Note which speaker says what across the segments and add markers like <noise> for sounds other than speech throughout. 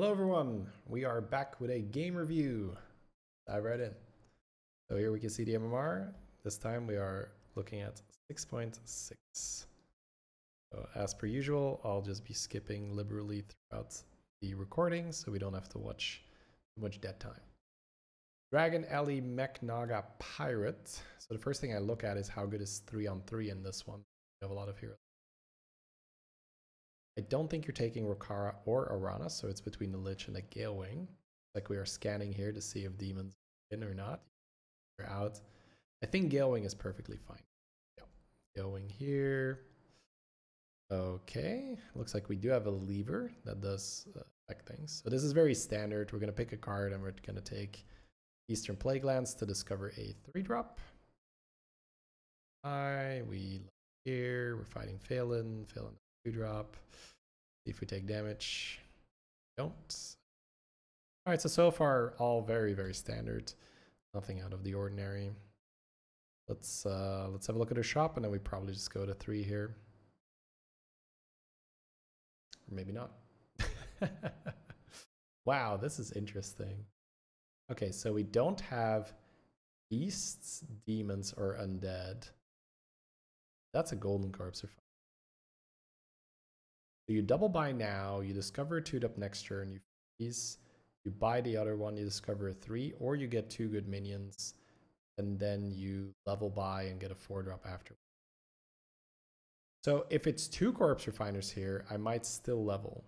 Speaker 1: Hello everyone, we are back with a game review. Dive right in. So here we can see the MMR. This time we are looking at 6.6. So as per usual, I'll just be skipping liberally throughout the recording so we don't have to watch too much dead time. Dragon Alley Mech Naga Pirate. So the first thing I look at is how good is 3 on 3 in this one. We have a lot of heroes. I don't think you're taking Rokara or Aranna, so it's between the Lich and the Galewing. Like we are scanning here to see if demons in or not. They're out. I think Galewing is perfectly fine. Yeah. Galewing here. Okay, looks like we do have a lever that does uh, affect things. So this is very standard. We're going to pick a card and we're going to take Eastern Plaguelands to discover a 3-drop. Hi, we here. We're fighting Phelan. Phelan 2-drop. See if we take damage. Don't. All right, so so far all very very standard. Nothing out of the ordinary. Let's uh let's have a look at our shop and then we probably just go to 3 here. Or maybe not. <laughs> wow, this is interesting. Okay, so we don't have beasts, demons, or undead. That's a golden corpse. So you double buy now, you discover a 2 up next turn, you freeze, you buy the other one, you discover a 3, or you get two good minions, and then you level buy and get a 4 drop after. So if it's two corpse refiners here, I might still level.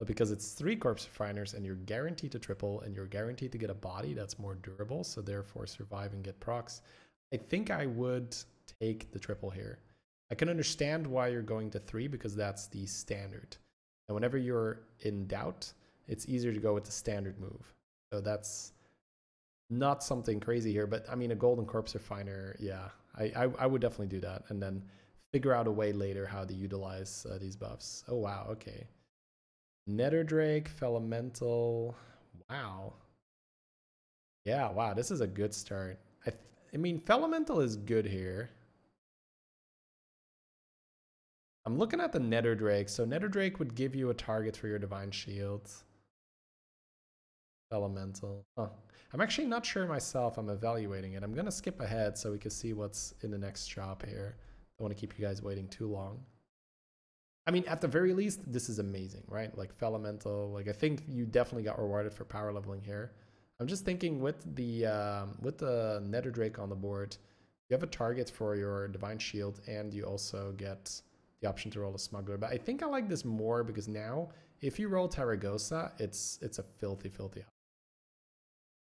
Speaker 1: But because it's three corpse refiners and you're guaranteed to triple and you're guaranteed to get a body that's more durable, so therefore survive and get procs, I think I would take the triple here. I can understand why you're going to three because that's the standard. And whenever you're in doubt, it's easier to go with the standard move. So that's not something crazy here, but I mean, a golden corpse refiner, yeah, I, I, I would definitely do that. And then figure out a way later how to utilize uh, these buffs. Oh, wow. Okay. Nether Drake, Felemental. Wow. Yeah, wow. This is a good start. I, I mean, Felemental is good here. I'm looking at the Nether Drake. So Nether Drake would give you a target for your Divine Shield. Elemental. Huh. I'm actually not sure myself. I'm evaluating it. I'm going to skip ahead so we can see what's in the next shop here. Don't want to keep you guys waiting too long. I mean, at the very least, this is amazing, right? Like Felemental, like I think you definitely got rewarded for power leveling here. I'm just thinking with the um, with the Nether Drake on the board, you have a target for your Divine Shield, and you also get the option to roll a Smuggler. But I think I like this more because now, if you roll Taragosa, it's it's a filthy, filthy. I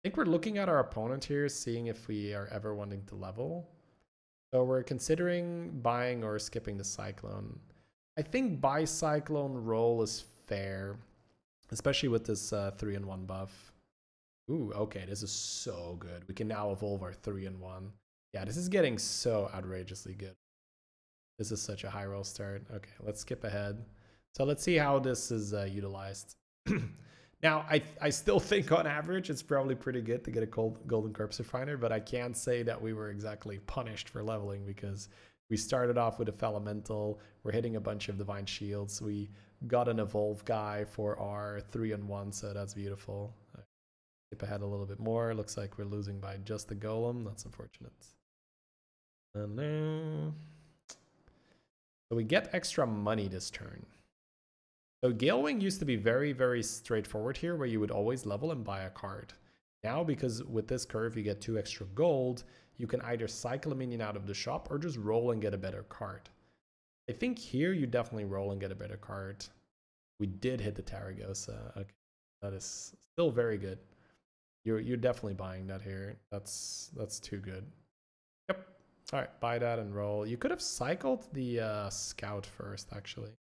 Speaker 1: think we're looking at our opponent here, seeing if we are ever wanting to level. So we're considering buying or skipping the Cyclone. I think buy Cyclone roll is fair, especially with this uh, 3 and 1 buff. Ooh, okay, this is so good. We can now evolve our 3 and 1. Yeah, this is getting so outrageously good. This is such a high roll start. Okay, let's skip ahead. So let's see how this is uh, utilized. <clears throat> Now, I, I still <laughs> think on average it's probably pretty good to get a gold, golden corpse refiner, but I can't say that we were exactly punished for leveling because we started off with a Felemental, we're hitting a bunch of divine shields, we got an evolve guy for our 3 and 1, so that's beautiful. Skip ahead a little bit more, looks like we're losing by just the golem, that's unfortunate. And then... So we get extra money this turn. So Galewing used to be very, very straightforward here where you would always level and buy a card. Now, because with this curve you get two extra gold, you can either cycle a minion out of the shop or just roll and get a better card. I think here you definitely roll and get a better card. We did hit the Taragosa. Okay. That is still very good. You're you're definitely buying that here. That's that's too good. All right, buy that and roll. You could have cycled the uh, scout first, actually.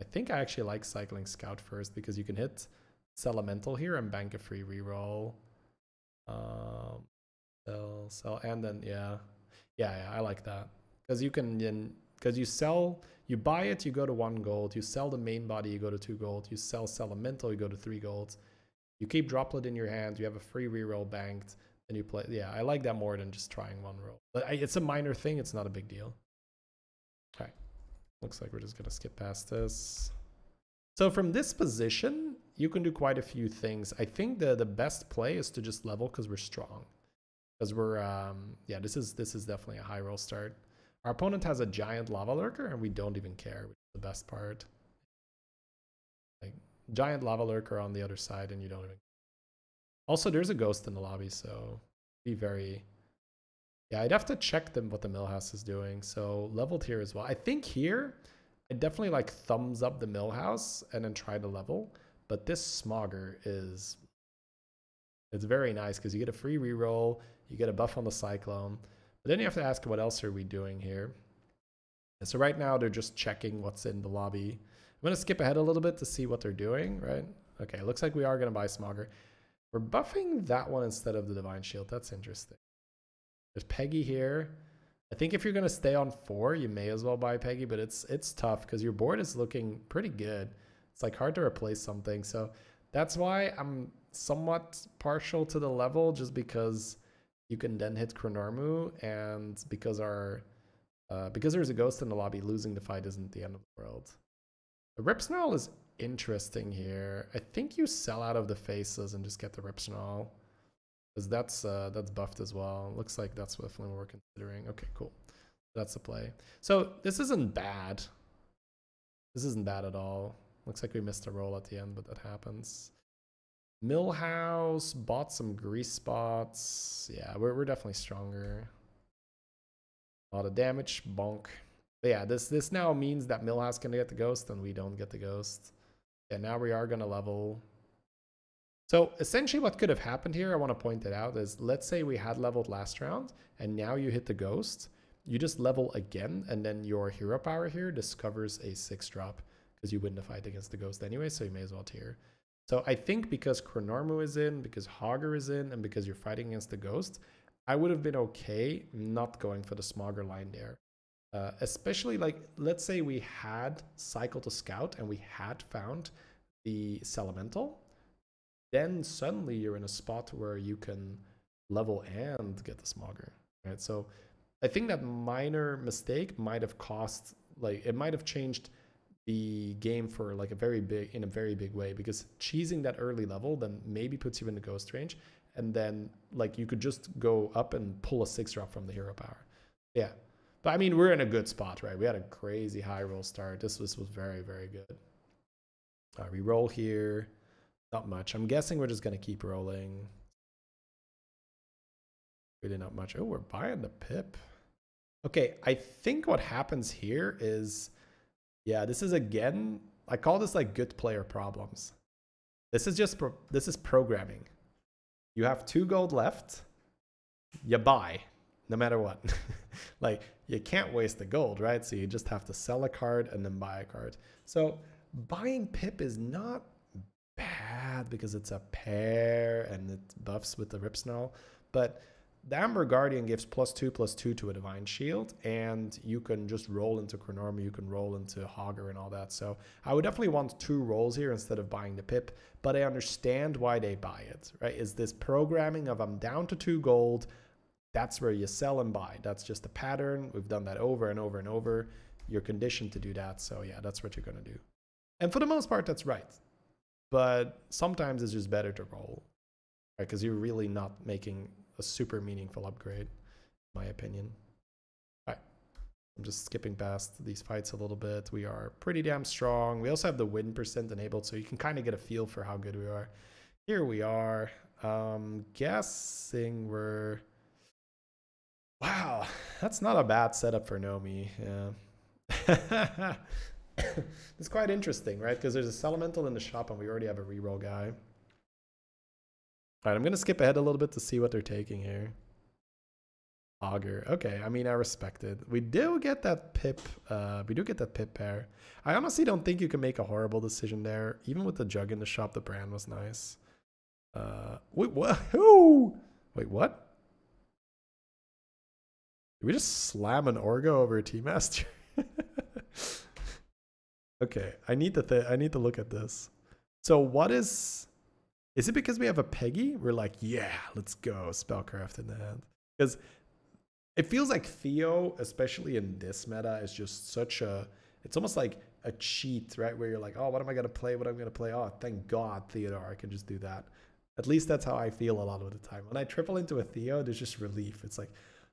Speaker 1: I think I actually like cycling Scout first because you can hit Elemental here and bank a free reroll. Um, sell, sell, and then yeah, yeah, yeah I like that because you can then because you sell, you buy it, you go to one gold. You sell the main body, you go to two gold. You sell Elemental, you go to three gold. You keep Droplet in your hand. You have a free reroll banked. And you play. Yeah, I like that more than just trying one roll. But I, it's a minor thing. It's not a big deal. Okay. Looks like we're just to skip past this. So from this position, you can do quite a few things. I think the the best play is to just level because we're strong. Because we're um yeah, this is this is definitely a high roll start. Our opponent has a giant lava lurker and we don't even care, which is the best part. Like giant lava lurker on the other side and you don't even also there's a ghost in the lobby, so be very yeah, I'd have to check them what the millhouse is doing. So leveled here as well. I think here I definitely like thumbs up the millhouse and then try to level. But this smogger is it's very nice because you get a free reroll, you get a buff on the cyclone. But then you have to ask what else are we doing here? And so right now they're just checking what's in the lobby. I'm gonna skip ahead a little bit to see what they're doing, right? Okay, looks like we are gonna buy smogger. We're buffing that one instead of the divine shield. That's interesting. There's Peggy here. I think if you're going to stay on four, you may as well buy Peggy, but it's it's tough because your board is looking pretty good. It's like hard to replace something. So that's why I'm somewhat partial to the level just because you can then hit Chronormu and because our uh, because there's a ghost in the lobby, losing the fight isn't the end of the world. The Rip Snarl is interesting here. I think you sell out of the faces and just get the Rip Snarl. Because that's uh, that's buffed as well. Looks like that's what we're considering. Okay, cool. That's the play. So this isn't bad. This isn't bad at all. Looks like we missed a roll at the end, but that happens. Millhouse bought some grease spots. Yeah, we're, we're definitely stronger. A lot of damage, bonk. But yeah, this this now means that Millhouse can get the ghost and we don't get the ghost. Yeah, now we are gonna level. So essentially what could have happened here, I want to point it out, is let's say we had leveled last round and now you hit the ghost. You just level again and then your hero power here discovers a six drop because you win the fight against the ghost anyway, so you may as well tier. So I think because Chronormu is in, because Hogger is in, and because you're fighting against the ghost, I would have been okay not going for the Smogger line there. Uh, especially like, let's say we had cycle to scout and we had found the Sellemental then suddenly you're in a spot where you can level and get the smogger, right? So I think that minor mistake might have cost, like, it might have changed the game for like a very big, in a very big way because cheesing that early level then maybe puts you in the ghost range. And then like you could just go up and pull a six drop from the hero power. Yeah. But I mean, we're in a good spot, right? We had a crazy high roll start. This was, was very, very good. Uh, we roll here. Not much. I'm guessing we're just going to keep rolling. Really not much. Oh, we're buying the pip. Okay, I think what happens here is, yeah, this is again, I call this like good player problems. This is just, this is programming. You have two gold left, you buy, no matter what. <laughs> like, you can't waste the gold, right? So you just have to sell a card and then buy a card. So buying pip is not bad because it's a pair and it buffs with the Rip Snarl. But the Amber Guardian gives plus two, plus two to a Divine Shield, and you can just roll into Chronormu, you can roll into Hogger and all that. So I would definitely want two rolls here instead of buying the pip, but I understand why they buy it, right? Is this programming of I'm down to two gold, that's where you sell and buy. That's just a pattern. We've done that over and over and over. You're conditioned to do that. So yeah, that's what you're going to do. And for the most part, that's right but sometimes it's just better to roll, right? Because you're really not making a super meaningful upgrade, in my opinion. All right, I'm just skipping past these fights a little bit. We are pretty damn strong. We also have the win percent enabled, so you can kind of get a feel for how good we are. Here we are. Um, guessing we're. Wow, that's not a bad setup for Nomi. Yeah. <laughs> it's quite interesting, right? Because there's a Sellemental in the shop and we already have a reroll guy. All right, I'm going to skip ahead a little bit to see what they're taking here. Augur. Okay, I mean, I respect it. We do get that pip. Uh, we do get that pip pair. I honestly don't think you can make a horrible decision there. Even with the jug in the shop, the brand was nice. Uh, wait, what? <laughs> Who? Wait, what? Did we just slam an Orgo over a a T-Master? <laughs> Okay, I need to th- I need to look at this. So what is is it because we have a Peggy? We're like, yeah, let's go, spellcraft in the hand. Because it feels like Theo, especially in this meta, is just such a it's almost like a cheat, right? Where you're like, oh, what am I gonna play? What am I gonna play? Oh, thank God, Theodore, I can just do that. At least that's how I feel a lot of the time. When I triple into a Theo, there's just relief. It's like,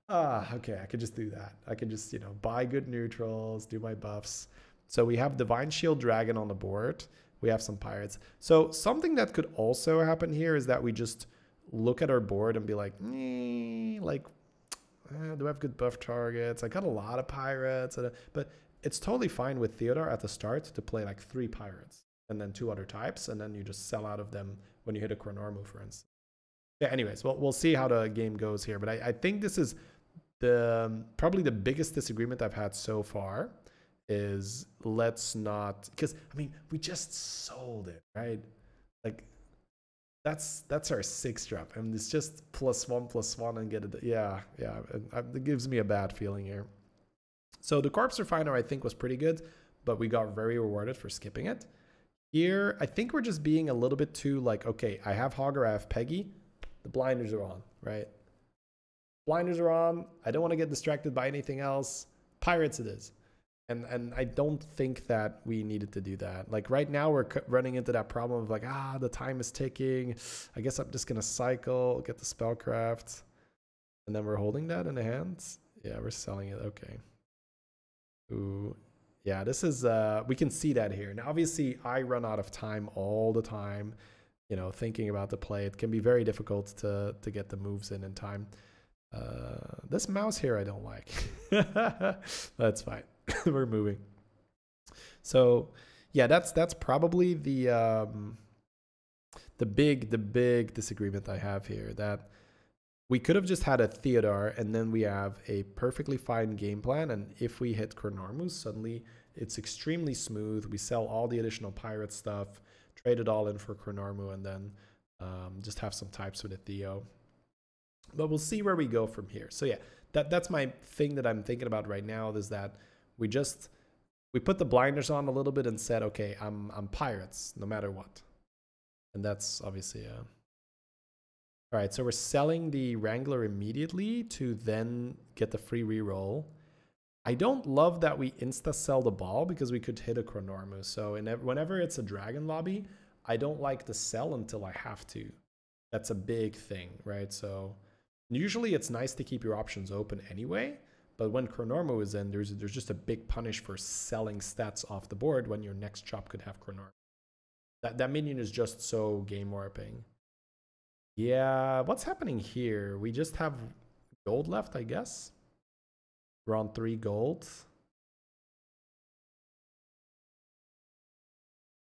Speaker 1: ah, okay, I could just do that. I can just, you know, buy good neutrals, do my buffs. So we have Divine Shield Dragon on the board. We have some pirates. So something that could also happen here is that we just look at our board and be like, like, eh, do I have good buff targets? I got a lot of pirates, but it's totally fine with Theodore at the start to play like three pirates and then two other types, and then you just sell out of them when you hit a Chronormu, for instance. Yeah, anyways, well, we'll see how the game goes here, but I, I think this is the um, probably the biggest disagreement I've had so far is let's not because I mean we just sold it, right? Like that's that's our six drop, and it's just plus one plus one and get it. Yeah, yeah, it gives me a bad feeling here. So the corpse refiner I think was pretty good, but we got very rewarded for skipping it. Here, I think we're just being a little bit too like, okay, I have Hogger, I have Peggy, the blinders are on, right? Blinders are on. I don't want to get distracted by anything else. Pirates it is. And and I don't think that we needed to do that. Like right now we're running into that problem of like, ah, the time is ticking. I guess I'm just going to cycle, get the spellcraft. And then we're holding that in the hands. Yeah, we're selling it. Okay. Ooh, yeah, this is, uh, we can see that here. Now, obviously, I run out of time all the time, you know, thinking about the play. It can be very difficult to, to get the moves in in time. Uh, this mouse here I don't like. <laughs> that's fine. <laughs> We're moving. So, yeah, that's that's probably the um, the big the big disagreement I have here. That we could have just had a Theodore and then we have a perfectly fine game plan. And if we hit Chronormus, suddenly it's extremely smooth. We sell all the additional pirate stuff, trade it all in for Chronormu, and then um, just have some types with a Theo. But we'll see where we go from here. So yeah, that that's my thing that I'm thinking about right now is that we just we put the blinders on a little bit and said, okay, I'm I'm pirates no matter what. And that's obviously a all right, so we're selling the Wrangler immediately to then get the free reroll. I don't love that we insta sell the ball because we could hit a Chronormu. So whenever it's a dragon lobby, I don't like to sell until I have to. That's a big thing, right? So usually it's nice to keep your options open anyway. But when Chronormu is in, there's there's just a big punish for selling stats off the board when your next chop could have Chronormu. That that minion is just so game warping. Yeah, what's happening here? We just have gold left, I guess. We're three gold.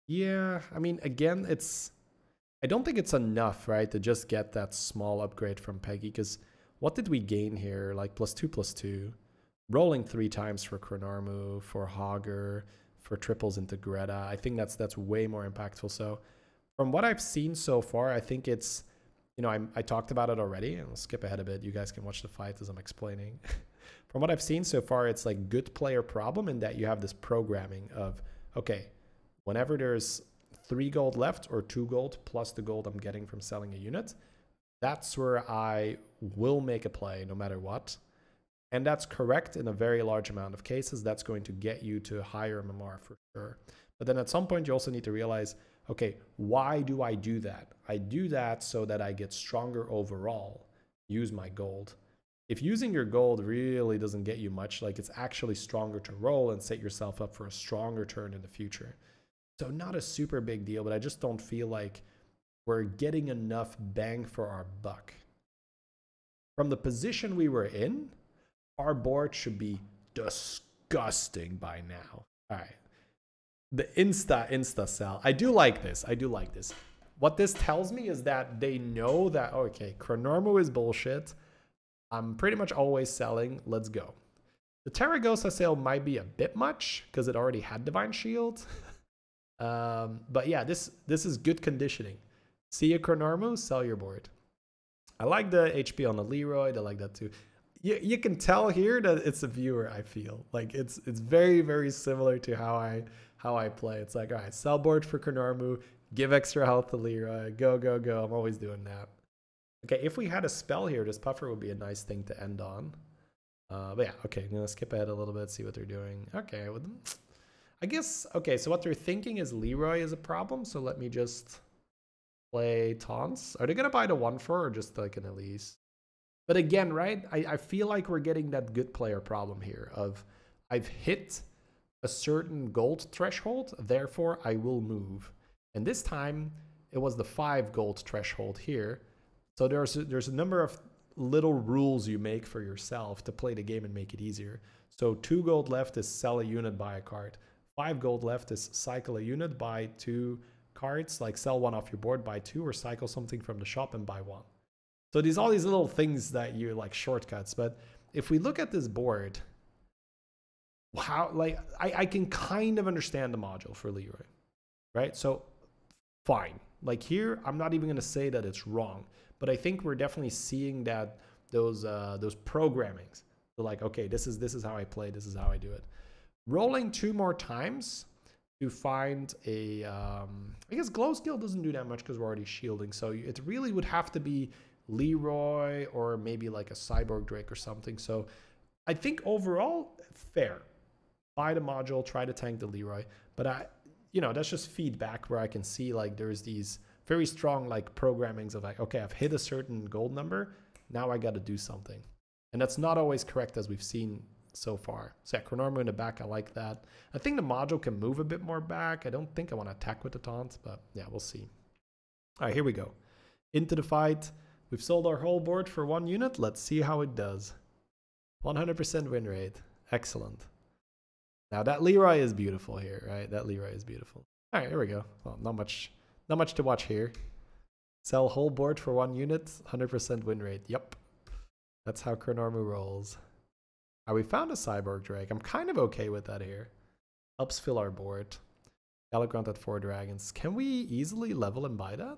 Speaker 1: Yeah, I mean, again, it's... I don't think it's enough, right, to just get that small upgrade from Peggy, because what did we gain here? Like, plus two, plus two. Rolling three times for Chronormu, for Hogger, for triples into Greta. I think that's that's way more impactful. So, from what I've seen so far, I think it's you know, I, I talked about it already, and we'll skip ahead a bit. You guys can watch the fight as I'm explaining. <laughs> From what I've seen so far, it's like good player problem in that you have this programming of, okay, whenever there's three gold left or two gold plus the gold I'm getting from selling a unit, that's where I will make a play no matter what. And that's correct in a very large amount of cases. That's going to get you to higher MMR for sure. But then at some point, you also need to realize okay, why do I do that? I do that so that I get stronger overall. Use my gold. If using your gold really doesn't get you much, like it's actually stronger to roll and set yourself up for a stronger turn in the future. So, not a super big deal, but I just don't feel like we're getting enough bang for our buck. From the position we were in, our board should be disgusting by now. All right, the insta insta sell. I do like this. I do like this. What this tells me is that they know that okay, Chronormu is bullshit. I'm pretty much always selling. Let's go. The Taragosa sale might be a bit much because it already had Divine Shield. <laughs> um, but yeah, this this is good conditioning. See a Chronormu, sell your board. I like the HP on the Leroy. I like that too. You, you can tell here that it's a viewer. I feel like it's it's very very similar to how I how I play. It's like, all right, sell board for Chronormu, give extra health to Leroy, go, go, go. I'm always doing that. Okay, if we had a spell here, this puffer would be a nice thing to end on. Uh, but yeah, okay, I'm gonna skip ahead a little bit, see what they're doing. Okay, them. I guess, okay, so what they're thinking is Leroy is a problem. So let me just play taunts. Are they going to buy the 1-4 or just like an Elise? But again, right, I, I feel like we're getting that good player problem here of I've hit a certain gold threshold, therefore I will move. And this time it was the 5 gold threshold here. So there's a, there's a number of little rules you make for yourself to play the game and make it easier. So 2 gold left is sell a unit, buy a card. 5 gold left is cycle a unit, buy 2 cards, like sell one off your board, buy 2, or cycle something from the shop and buy 1. So these all these little things that you like shortcuts. But if we look at this board, how like I, I can kind of understand the module for Leroy, right? So fine. Like here, I'm not even gonna say that it's wrong, but I think we're definitely seeing that those uh, those programmings. So like, okay, this is this is how I play, this is how I do it. Rolling two more times to find a, um, I guess Glowscale doesn't do that much because we're already shielding. So it really would have to be Leroy or maybe like a Cyborg Drake or something. So I think overall, fair. Buy the module, try to tank the Leroy. But I, you know, that's just feedback where I can see like there's these very strong like programmings of like, okay, I've hit a certain gold number. Now I got to do something. And that's not always correct as we've seen so far. So yeah, Chronormu in the back, I like that. I think the module can move a bit more back. I don't think I want to attack with the taunts, but yeah, we'll see. All right, here we go. Into the fight. We've sold our whole board for one unit. Let's see how it does. 100% win rate. Excellent. Now that Leroy is beautiful here, right? That Leroy is beautiful. All right, here we go. Well, not much, not much to watch here. Sell whole board for one unit, 100% win rate. Yep. That's how Chronormu rolls. We found a Cyborg Drake. I'm kind of okay with that here. Helps fill our board. Gallagrunt at four dragons. Can we easily level and buy that?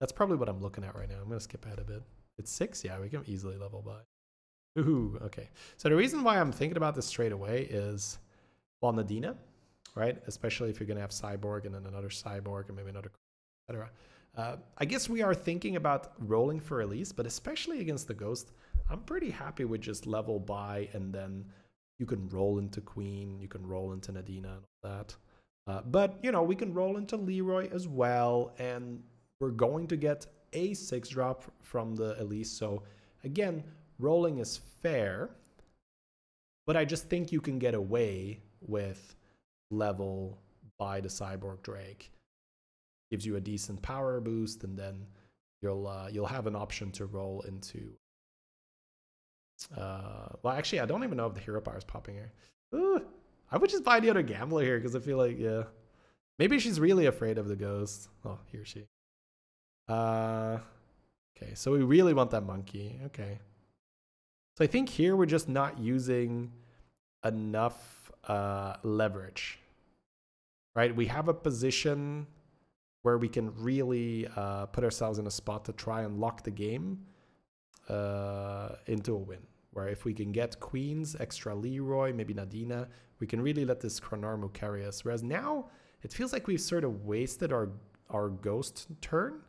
Speaker 1: That's probably what I'm looking at right now. I'm going to skip ahead a bit. It's six? Yeah, we can easily level by. Ooh, okay. So the reason why I'm thinking about this straight away is, well, Nadina, right? Especially if you're going to have Cyborg and then another Cyborg and maybe another, etc. Uh, I guess we are thinking about rolling for Elise, but especially against the Ghost, I'm pretty happy with just level buy and then you can roll into Queen, you can roll into Nadina and all that. Uh, but, you know, we can roll into Leroy as well and we're going to get a 6 drop from the Elise. So again, rolling is fair, but I just think you can get away with level by the Cyborg Drake. Gives you a decent power boost, and then you'll uh, you'll have an option to roll into. Uh, well, actually, I don't even know if the hero power is popping here. Ooh, I would just buy the other gambler here because I feel like yeah, maybe she's really afraid of the ghost. Oh, here she. Uh, okay, so we really want that monkey. Okay. So I think here we're just not using enough uh, leverage, right? We have a position where we can really uh, put ourselves in a spot to try and lock the game uh, into a win. Where if we can get queens, extra Leroy, maybe Nadina, we can really let this Chronormu carry us. Whereas now it feels like we've sort of wasted our our ghost turn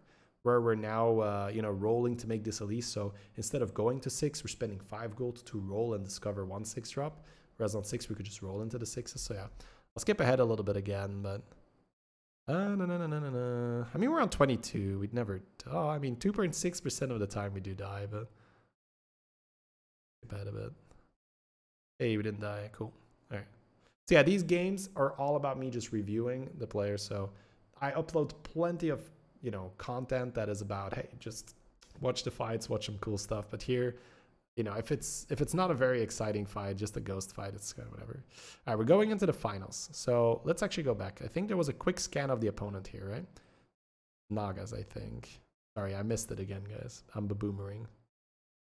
Speaker 1: where we're now uh, you know rolling to make this Elise. So instead of going to six, we're spending five gold to roll and discover one six drop. Whereas on six, we could just roll into the sixes. So yeah, I'll skip ahead a little bit again, but uh, no, no, no, no, no, no. I mean, we're on 22. We'd never. Oh, I mean, 2.6% of the time we do die, but a bit. Hey, we didn't die. Cool. All right. So yeah, these games are all about me just reviewing the players. So I upload plenty of you know content that is about hey just watch the fights watch some cool stuff but here you know if it's if it's not a very exciting fight just a ghost fight it's kind of whatever all right we're going into the finals so let's actually go back i think there was a quick scan of the opponent here right nagas i think sorry i missed it again guys i'm a boomerang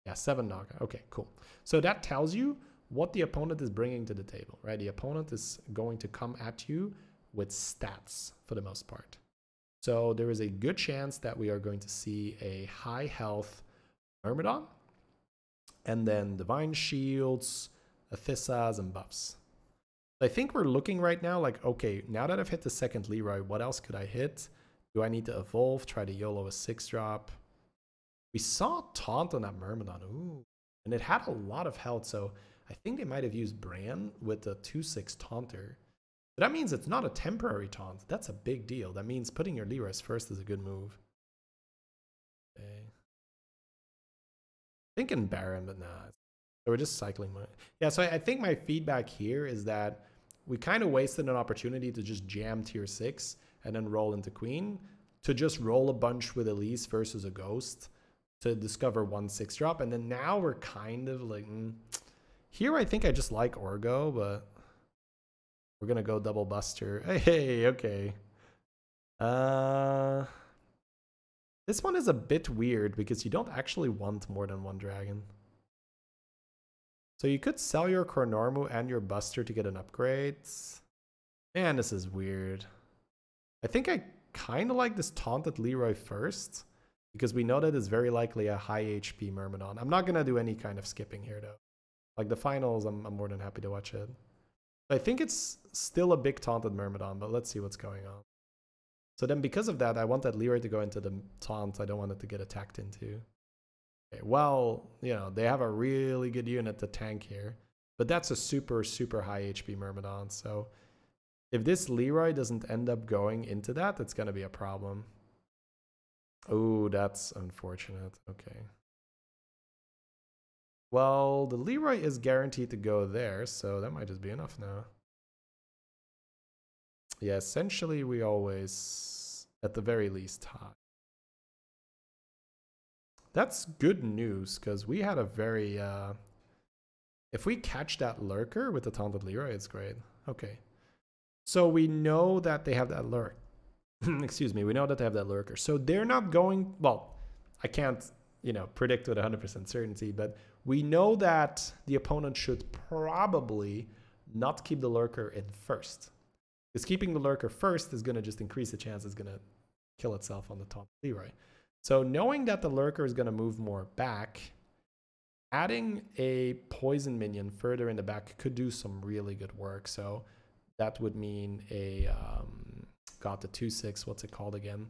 Speaker 1: yeah seven naga okay cool so that tells you what the opponent is bringing to the table right the opponent is going to come at you with stats for the most part so there is a good chance that we are going to see a high health Myrmidon, and then Divine Shields, Athissas, and buffs. I think we're looking right now like, okay, now that I've hit the second Leroy, what else could I hit? Do I need to evolve, try to YOLO a 6 drop? We saw Taunt on that Myrmidon, ooh, and it had a lot of health, so I think they might have used Brann with the 2-6 Taunter. But that means it's not a temporary taunt. That's a big deal. That means putting your Leroy's first is a good move. Okay. Thinking Baron, but nah. So we're just cycling. Yeah, so I think my feedback here is that we kind of wasted an opportunity to just jam tier 6 and then roll into Queen to just roll a bunch with Elise versus a Ghost to discover one 6 drop. And then now we're kind of like... Mm, here I think I just like Orgo, but we're going to go double Buster. Hey, <laughs> hey, okay. Uh... This one is a bit weird because you don't actually want more than one dragon. So you could sell your Chronormu and your Buster to get an upgrade. Man, this is weird. I think I kind of like this taunted Leroy first because we know that it's very likely a high HP Myrmidon. I'm not going to do any kind of skipping here though. Like the finals, I'm, I'm more than happy to watch it. I think it's still a big taunted Myrmidon, but let's see what's going on. So then because of that, I want that Leroy to go into the taunt. I don't want it to get attacked into. Okay, well, you know, they have a really good unit to tank here. But that's a super, super high HP Myrmidon. So if this Leroy doesn't end up going into that, it's going to be a problem. Oh, that's unfortunate. Okay. Well, the Leroy is guaranteed to go there, so that might just be enough now. Yeah, essentially we always, at the very least, tie. That's good news, because we had a very... Uh, if we catch that Lurker with the Taunted Leroy, it's great. Okay. So we know that they have that Lurk. <laughs> Excuse me, we know that they have that Lurker. So they're not going... Well, I can't, you know, predict with 100% certainty, but we know that the opponent should probably not keep the Lurker in first. Because keeping the Lurker first is going to just increase the chance it's going to kill itself on the top Leroy. So knowing that the Lurker is going to move more back, adding a poison minion further in the back could do some really good work. So that would mean a, um, got the 2-6, what's it called again?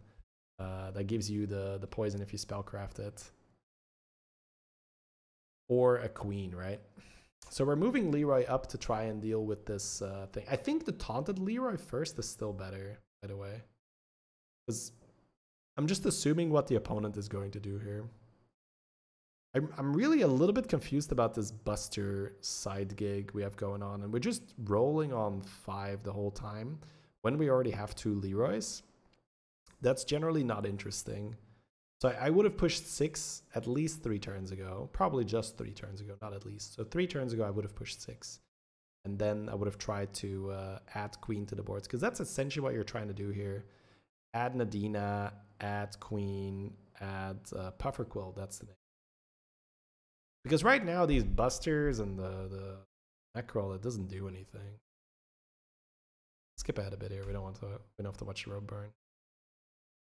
Speaker 1: Uh, that gives you the, the poison if you spellcraft it. Or a queen, right? So we're moving Leroy up to try and deal with this uh, thing. I think the taunted Leroy first is still better, by the way. Because I'm just assuming what the opponent is going to do here. I'm, I'm really a little bit confused about this Buster side gig we have going on. And we're just rolling on five the whole time when we already have two Leroys. That's generally not interesting. So I, would have pushed six at least three turns ago. Probably just three turns ago, not at least. So three turns ago, I would have pushed six. And then I would have tried to uh, add queen to the boards. Because that's essentially what you're trying to do here. Add Nadina, add queen, add uh, Pufferquill. That's the name. Because right now, these busters and the, the Necrol, it doesn't do anything. Skip ahead a bit here. We don't want to. We don't have to watch the road burn.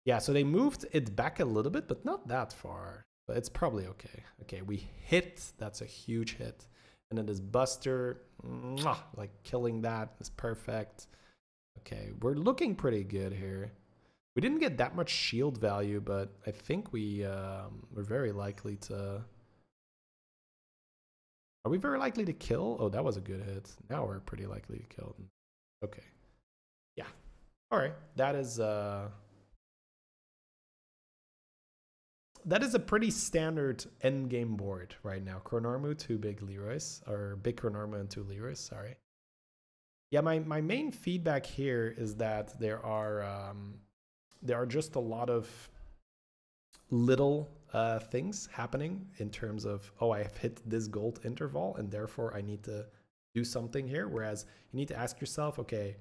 Speaker 1: Yeah, so they moved it back a little bit, but not that far. But it's probably okay. Okay, we hit. That's a huge hit. And then this Buster, mwah, like killing that is perfect. Okay, we're looking pretty good here. We didn't get that much shield value, but I think we um, we're very likely to... Are we very likely to kill? Oh, that was a good hit. Now we're pretty likely to kill. Okay. All right. That is... Uh, that is a pretty standard end game board right now. Chronormu, two big Leroys, or big Chronormu and two Leroys, sorry. Yeah, my, my main feedback here is that there are um, there are just a lot of little uh, things happening in terms of, oh, I have hit this gold interval and therefore I need to do something here. Whereas you need to ask yourself, okay,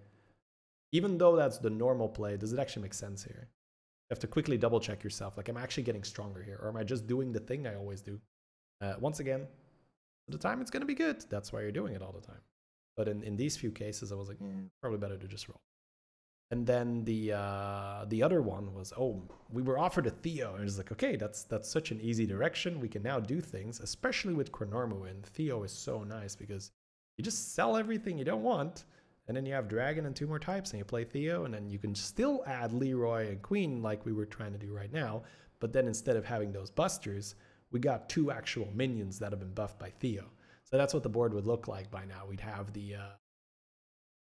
Speaker 1: even though that's the normal play, does it actually make sense here? You have to quickly double check yourself. Like, am I actually getting stronger here? Or am I just doing the thing I always do? Uh, once again, the time it's going to be good. That's why you're doing it all the time. But in, in these few cases, I was like, eh, probably better to just roll. And then the uh, the other one was, oh, we were offered a Theo. And it's like, okay, that's that's such an easy direction. We can now do things, especially with Chronormu. And Theo is so nice because you just sell everything you don't want and then you have Dragon and two more types, and you play Theo, and then you can still add Leroy and Queen like we were trying to do right now. But then instead of having those busters, we got two actual minions that have been buffed by Theo. So that's what the board would look like by now. We'd have the uh,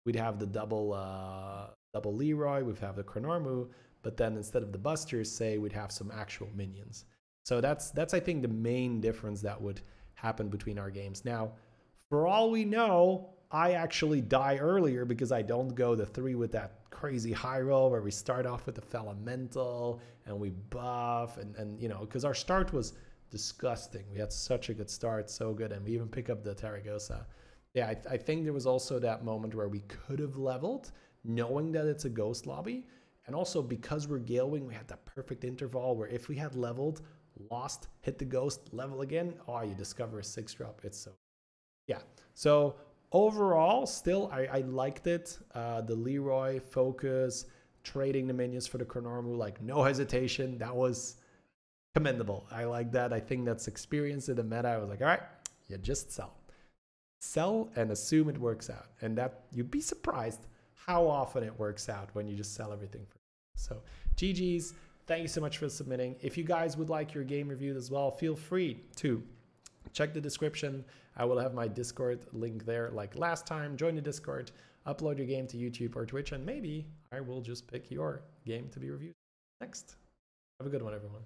Speaker 1: we'd have the double uh, double Leroy, we'd have the Chronormu, but then instead of the Busters, say we'd have some actual minions. So that's that's I think the main difference that would happen between our games. Now, for all we know, I actually die earlier because I don't go the three with that crazy high roll where we start off with the Felemental and we buff and, and you know, because our start was disgusting. We had such a good start, so good, and we even pick up the Taragosa. Yeah, I, I think there was also that moment where we could have leveled, knowing that it's a ghost lobby, and also because we're Galewing, we had that perfect interval where if we had leveled, lost, hit the ghost, level again, oh, you discover a six drop. It's so, yeah. So overall, still, I, I liked it. Uh, the Leroy focus, trading the minions for the Chronormu, like no hesitation. That was commendable. I like that. I think that's experience in the meta. I was like, all right, you just sell. Sell and assume it works out. And that you'd be surprised how often it works out when you just sell everything so GG's. Thank you so much for submitting. If you guys would like your game reviewed as well, feel free to check the description. I will have my Discord link there like last time. Join the Discord, upload your game to YouTube or Twitch, and maybe I will just pick your game to be reviewed next. Have a good one, everyone.